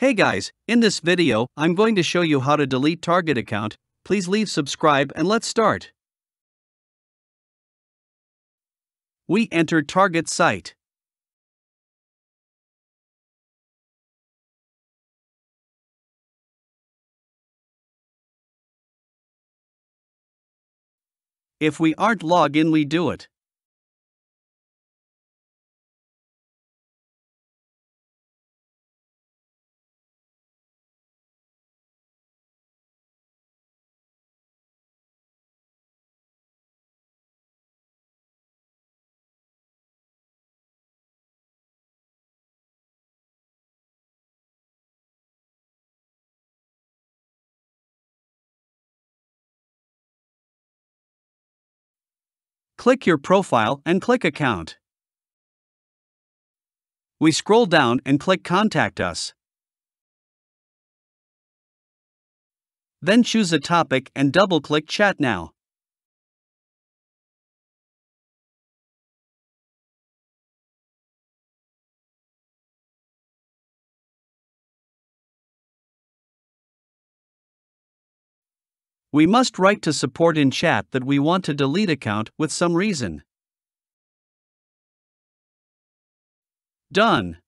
Hey guys, in this video, I'm going to show you how to delete target account. Please leave subscribe and let's start. We enter target site. If we aren't logged in, we do it. Click your profile and click Account. We scroll down and click Contact Us. Then choose a topic and double click Chat Now. We must write to support in chat that we want to delete account with some reason. Done.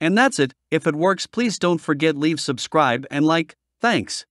And that's it. If it works, please don't forget leave subscribe and like. Thanks.